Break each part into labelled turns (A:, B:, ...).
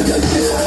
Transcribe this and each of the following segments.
A: Thank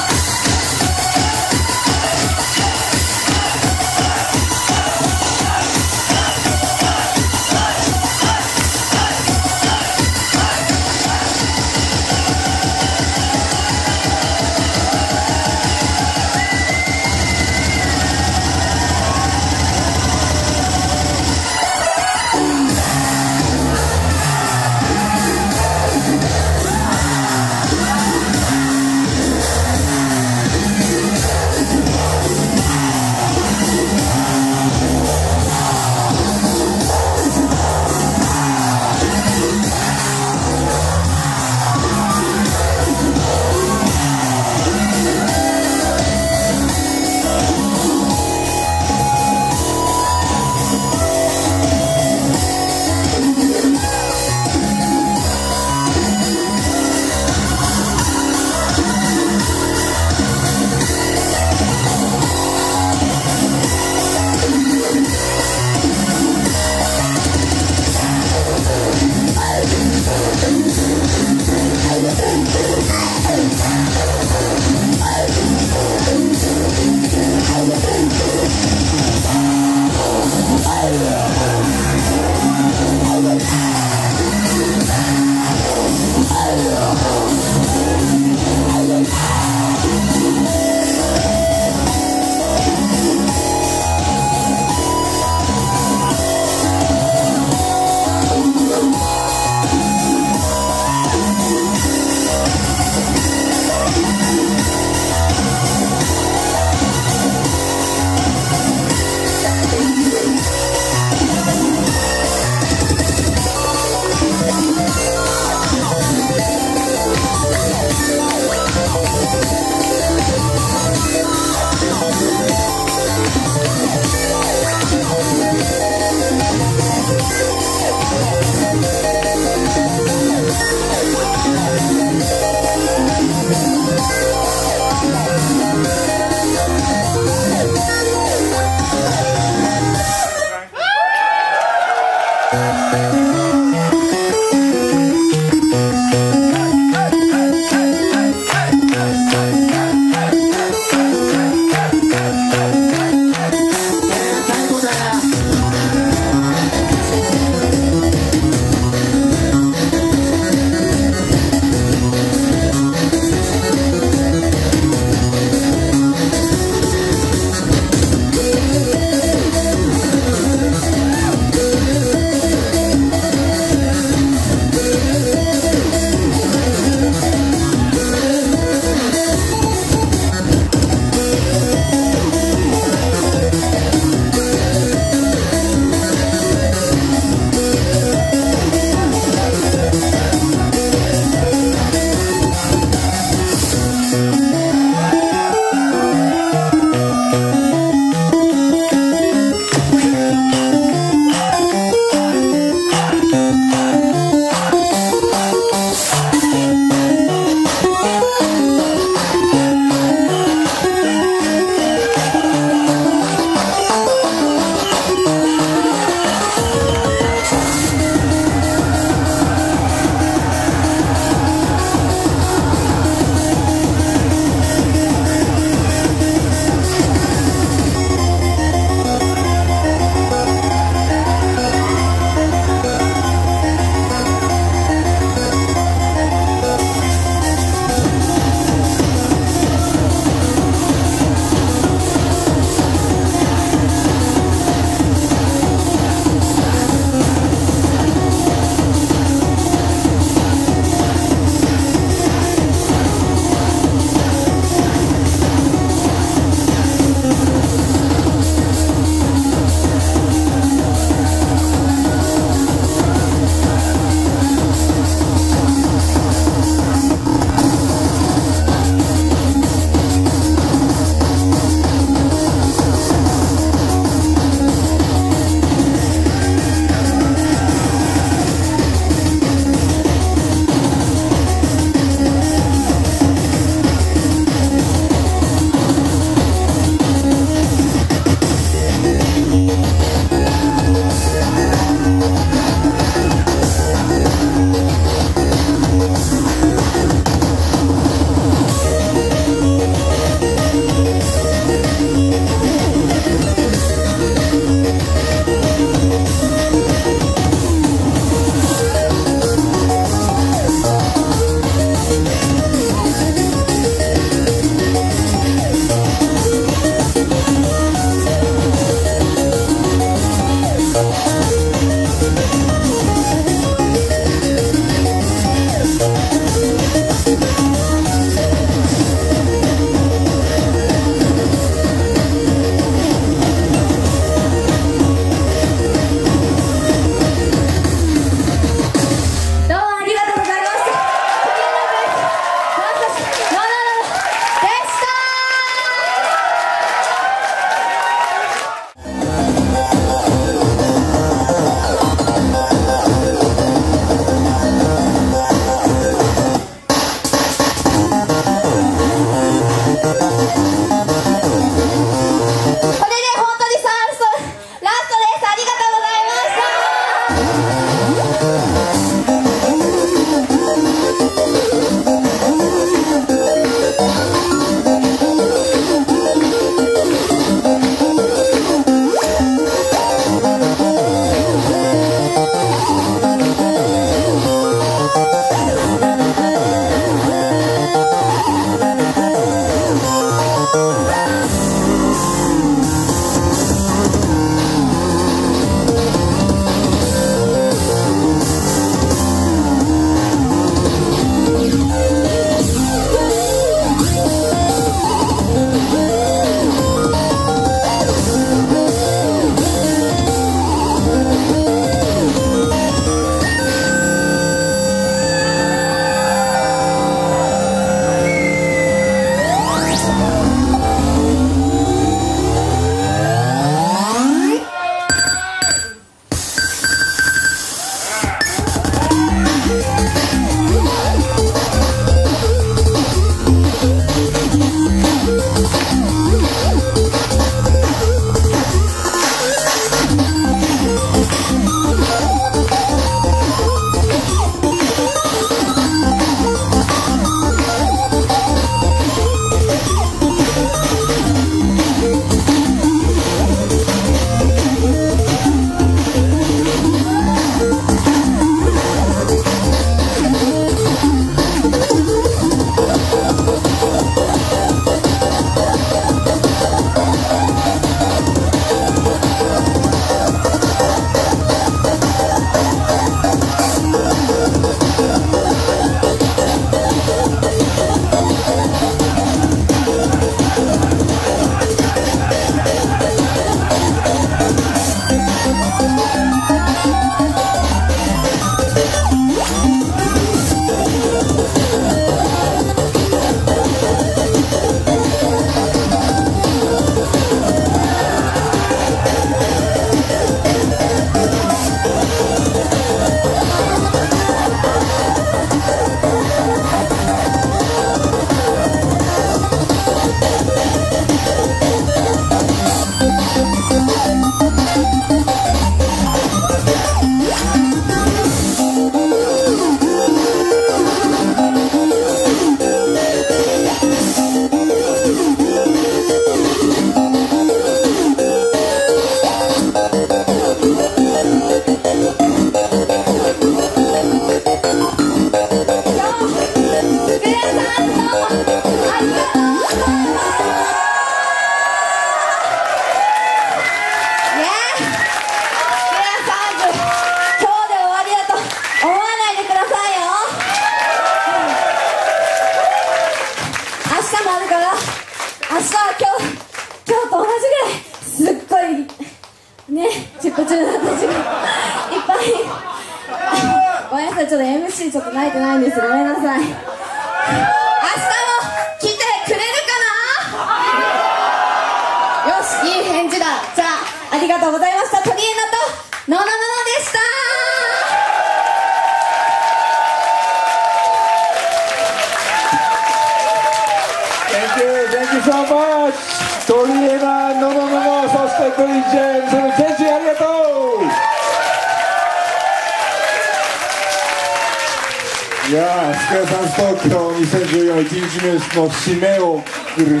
A: の締めをくるに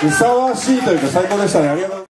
A: ふさわしいというか最高でしたね。ありがとう